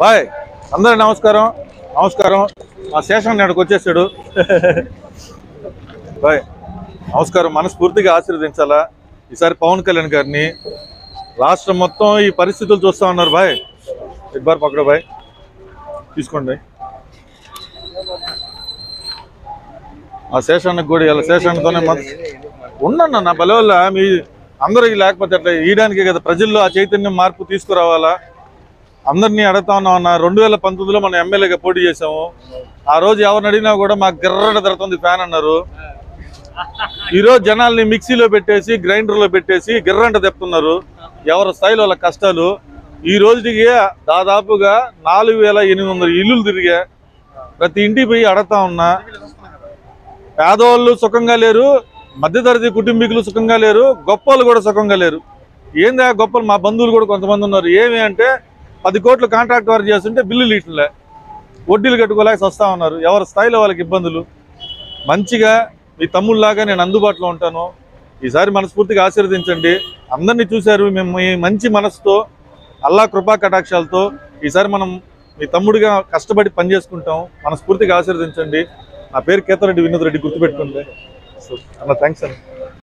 Bye అందరూ నమస్కారం. నమస్కారం. మా శేషం నేడుకు వచ్చేసాడు. బాయ్ నమస్కారం. మనస్ఫూర్తిగా ఆశీర్వదించాలా? ఈసారి పవన్ కళ్యాణ్ గారిని రాష్ట్రం మొత్తం ఈ పరిస్థితులు చూస్తా ఉన్నారు. బాయ్ ఇబ్బారు పక్కడ బాయ్. తీసుకోండి. ఆ శేషానికి కూడా ఇలా శేషానితోనే ఉండన్న నా బలవల్ల మీ అందరూ లేకపోతే అట్లా ఇయడానికే కదా. ప్రజల్లో ఆ చైతన్యం మార్పు తీసుకురావాలా? అందరినీ అడుగుతా ఉన్నాం అన్న. రెండు వేల పంతొమ్మిదిలో మనం ఎమ్మెల్యేగా పోటీ చేసాము ఆ రోజు ఎవరిని అడిగినా కూడా మాకు గిర్రట తిరుగుతుంది ఫ్యాన్ అన్నారు. ఈ రోజు జనాల్ని మిక్సీలో పెట్టేసి గ్రైండర్లో పెట్టేసి గిర్రంట తెప్పుతున్నారు ఎవరి స్థాయిలో వాళ్ళ కష్టాలు. ఈ రోజుకి దాదాపుగా నాలుగు వేల ఎనిమిది వందల ఇల్లులు తిరిగా ప్రతి ఇంటికి పోయి అడతా ఉన్నా. పేదవాళ్ళు సుఖంగా లేరు మధ్యతరగతి కుటుంబీకులు సుఖంగా లేరు గొప్పలు కూడా సుఖంగా లేరు. ఏందా గొప్పలు మా బంధువులు కూడా కొంతమంది ఉన్నారు. ఏమి అంటే పది కోట్లు కాంట్రాక్ట్ వర్క్ చేస్తుంటే బిల్లులు ఇట్లే వడ్డీలు కట్టుకోలేక వస్తా ఉన్నారు. ఎవరి స్థాయిలో వాళ్ళకి ఇబ్బందులు? మంచిగా మీ తమ్ముళ్ళలాగా నేను అందుబాటులో ఉంటాను. ఈసారి మనస్ఫూర్తిగా ఆశీర్వదించండి. అందరినీ చూశారు. మేము మీ మంచి మనసుతో అల్లా కృపా కటాక్షాలతో ఈసారి మనం మీ తమ్ముడిగా కష్టపడి పనిచేసుకుంటాం. మనస్ఫూర్తిగా ఆశీర్వదించండి. నా పేరు కేతారెడ్డి వినోద్ రెడ్డి గుర్తుపెట్టుకుంది సో అన్న. థ్యాంక్స్ అండి